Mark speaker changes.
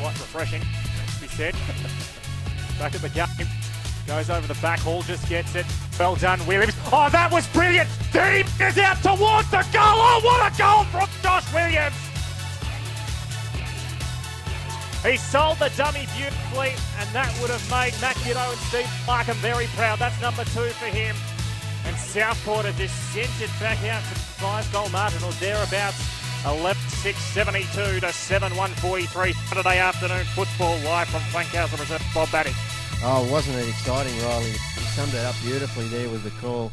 Speaker 1: quite refreshing, be said. Back at the game. Goes over the back hall, just gets it. Well done, Williams. Oh, that was brilliant! 30 is out towards the goal! Oh, what a goal from Josh Williams! He sold the dummy beautifully, and that would have made Matt and Steve Larkham very proud. That's number two for him. And Southport have just sent it back out to five goal margin or thereabouts. 11 6 72 to 7 1 43. Saturday afternoon football live from Castle Reserve. Bob Batty.
Speaker 2: Oh, wasn't it exciting, Riley? You summed it up beautifully there with the call.